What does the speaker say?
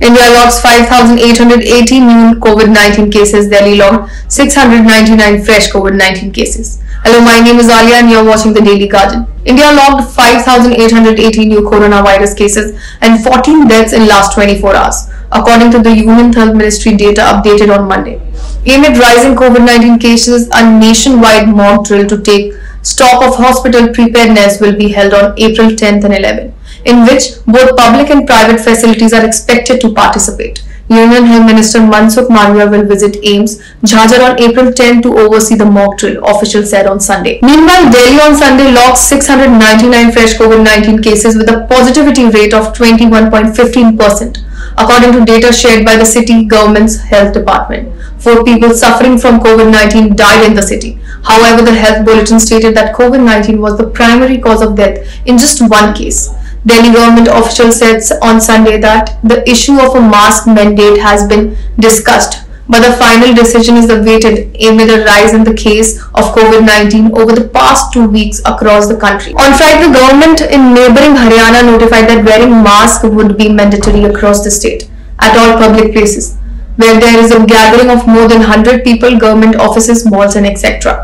India logs 5,880 new COVID-19 cases. Delhi logged 699 fresh COVID-19 cases. Hello, my name is Alia and you're watching the Daily Guardian. India logged 5,880 new coronavirus cases and 14 deaths in last 24 hours, according to the Union Health Ministry data updated on Monday. Amid rising COVID-19 cases, a nationwide mock drill to take stock of hospital preparedness will be held on April 10th and 11th in which both public and private facilities are expected to participate. Union Health Minister Mansukh Mandaviya will visit AIIMS Jhajjar on April 10 to oversee the mock drill, officials said on Sunday. Meanwhile, Delhi on Sunday logged 699 fresh COVID-19 cases with a positivity rate of 21.15%, according to data shared by the city government's health department. Four people suffering from COVID-19 died in the city. However, the health bulletin stated that COVID-19 was the primary cause of death in just one case. Delhi government official said on Sunday that the issue of a mask mandate has been discussed, but the final decision is awaited amid a rise in the case of COVID-19 over the past two weeks across the country. On Friday, the government in neighboring Haryana notified that wearing mask would be mandatory across the state at all public places where there is a gathering of more than 100 people, government offices, malls and etc.